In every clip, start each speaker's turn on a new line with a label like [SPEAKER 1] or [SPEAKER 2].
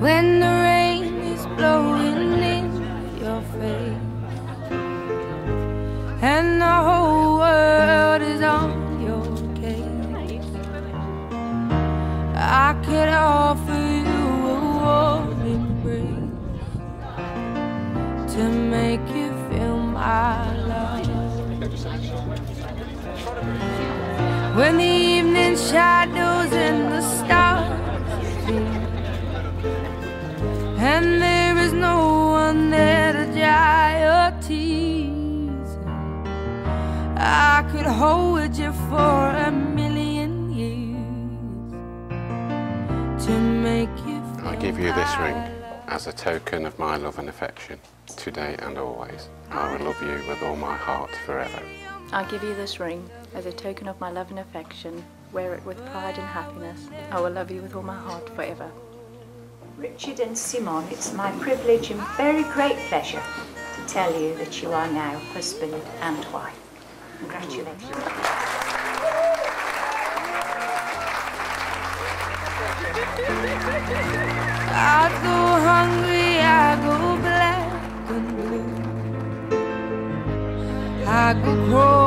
[SPEAKER 1] when the rain is blowing in your face and the whole world is on your case. I could offer you a warm breeze to make you feel my love. When the evening shadows dry I could hold you for a million years to make you feel
[SPEAKER 2] I give you this ring as a token of my love and affection, today and always. I will love you with all my heart forever.
[SPEAKER 3] I give you this ring as a token of my love and affection. Wear it with pride and happiness. I will love you with all my heart forever.
[SPEAKER 4] Richard and Simone, it's my privilege and very great pleasure tell you that you are now husband and wife. Congratulations.
[SPEAKER 1] I go hungry, I go black and blue. I go crawling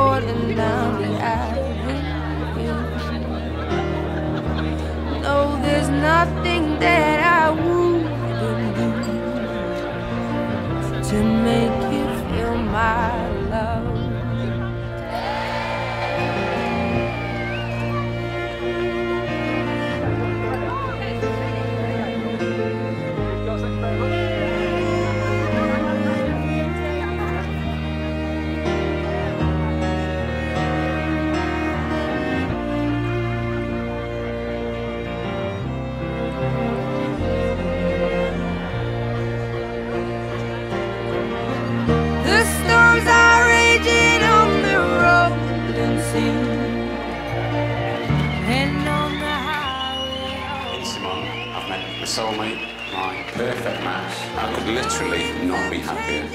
[SPEAKER 2] Simone, I've met my soulmate, my perfect match. I could literally not be happier.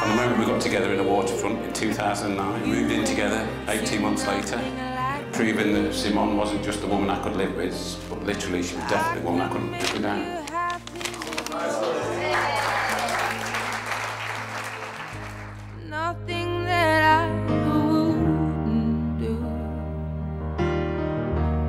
[SPEAKER 2] From the moment we got together in the waterfront in 2009, moved in together 18 months later, proving that Simone wasn't just a woman I could live with, but literally she was definitely a woman I couldn't live without.